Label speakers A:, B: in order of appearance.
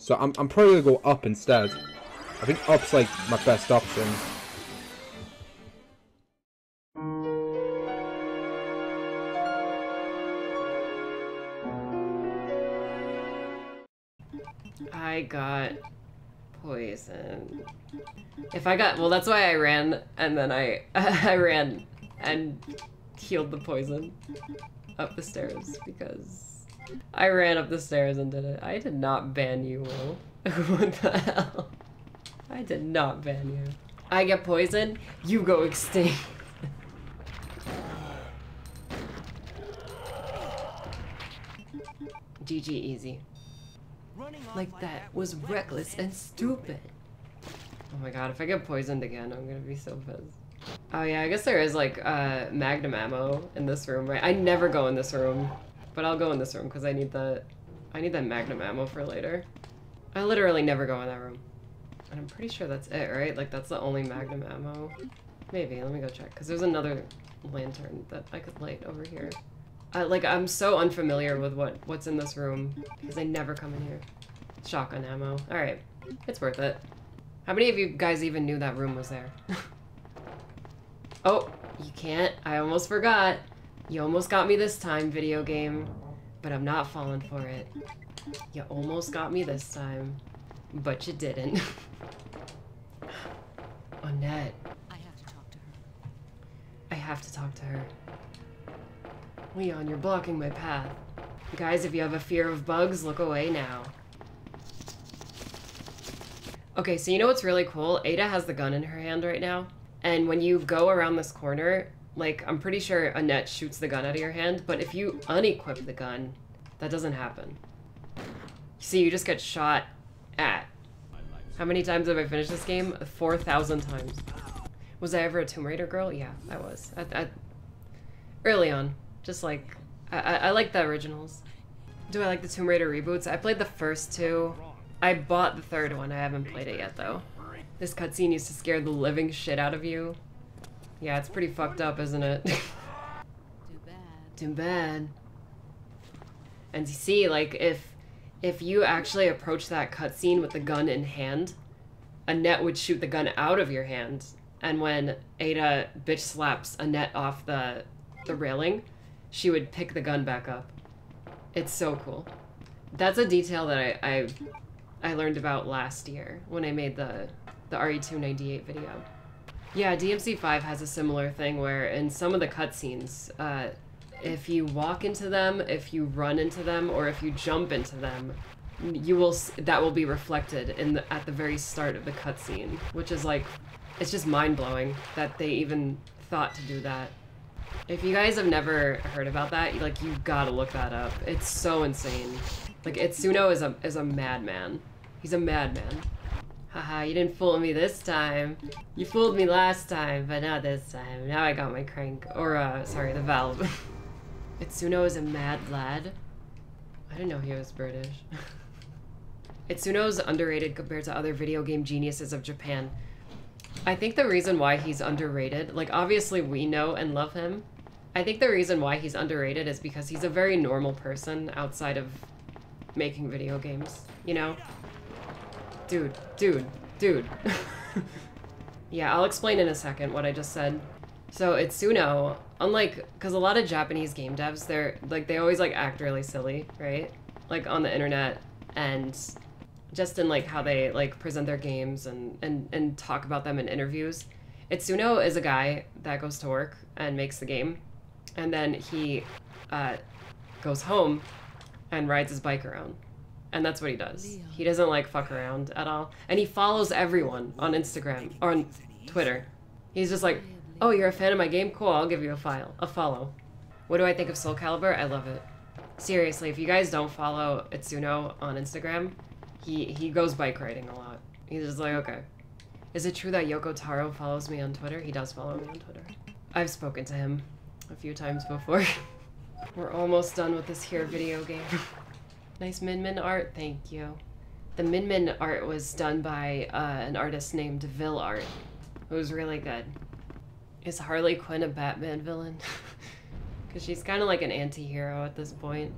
A: So I'm, I'm probably gonna go up instead. I think up's like my best option.
B: I got poison. If I got, well, that's why I ran, and then I, I ran and healed the poison up the stairs because I ran up the stairs and did it. I did not ban you, what the hell? I did not ban you. I get poisoned, you go extinct. GG easy. Like that was reckless and stupid. Oh my god, if I get poisoned again, I'm gonna be so pissed. Oh yeah, I guess there is like uh, magnum ammo in this room, right? I never go in this room, but I'll go in this room because I need the, I need that magnum ammo for later. I literally never go in that room. And I'm pretty sure that's it, right? Like that's the only magnum ammo. Maybe, let me go check. Because there's another lantern that I could light over here. I, like, I'm so unfamiliar with what what's in this room because I never come in here. Shotgun ammo. Alright, it's worth it. How many of you guys even knew that room was there? oh, you can't. I almost forgot. You almost got me this time, video game. But I'm not falling for it. You almost got me this time. But you didn't. Annette.
C: I have to talk to her.
B: I have to talk to her. Leon, you're blocking my path. Guys, if you have a fear of bugs, look away now. Okay, so you know what's really cool? Ada has the gun in her hand right now. And when you go around this corner, like, I'm pretty sure Annette shoots the gun out of your hand, but if you unequip the gun, that doesn't happen. See, you just get shot at. How many times have I finished this game? 4,000 times. Was I ever a Tomb Raider girl? Yeah, I was. At, at, early on. Just like, I, I, I like the originals. Do I like the Tomb Raider reboots? I played the first two. I bought the third one. I haven't played it yet, though. This cutscene used to scare the living shit out of you. Yeah, it's pretty fucked up, isn't it?
C: Too bad.
B: Too bad. And you see, like, if if you actually approach that cutscene with the gun in hand, Annette would shoot the gun out of your hand. And when Ada bitch slaps Annette off the the railing, she would pick the gun back up. It's so cool. That's a detail that I, I I learned about last year when I made the the RE298 video. Yeah, DMC5 has a similar thing where in some of the cutscenes, uh, if you walk into them, if you run into them, or if you jump into them, you will that will be reflected in the, at the very start of the cutscene, which is like, it's just mind blowing that they even thought to do that. If you guys have never heard about that, like you gotta look that up. It's so insane. Like Itsuno is a is a madman. He's a madman. Haha, you didn't fool me this time. You fooled me last time, but not this time. Now I got my crank. Or, uh, sorry, the valve. Itsuno is a mad lad. I didn't know he was British. Itsuno's underrated compared to other video game geniuses of Japan. I think the reason why he's underrated, like, obviously we know and love him. I think the reason why he's underrated is because he's a very normal person outside of making video games, you know? Dude, dude, dude. yeah, I'll explain in a second what I just said. So Itsuno, unlike, because a lot of Japanese game devs, they're like they always like act really silly, right? Like on the internet and just in like how they like present their games and and and talk about them in interviews. Itsuno is a guy that goes to work and makes the game, and then he uh, goes home and rides his bike around. And that's what he does. He doesn't like fuck around at all. And he follows everyone on Instagram or on Twitter. He's just like, "Oh, you're a fan of my game? Cool. I'll give you a file, a follow." What do I think of Soul Calibur? I love it. Seriously, if you guys don't follow Itsuno on Instagram, he he goes bike riding a lot. He's just like, "Okay." Is it true that Yoko Taro follows me on Twitter? He does follow me on Twitter. I've spoken to him a few times before. We're almost done with this here video game. nice Min Min art, thank you. The Min Min art was done by uh, an artist named Vil Art. It was really good. Is Harley Quinn a Batman villain? Because she's kind of like an anti hero at this point.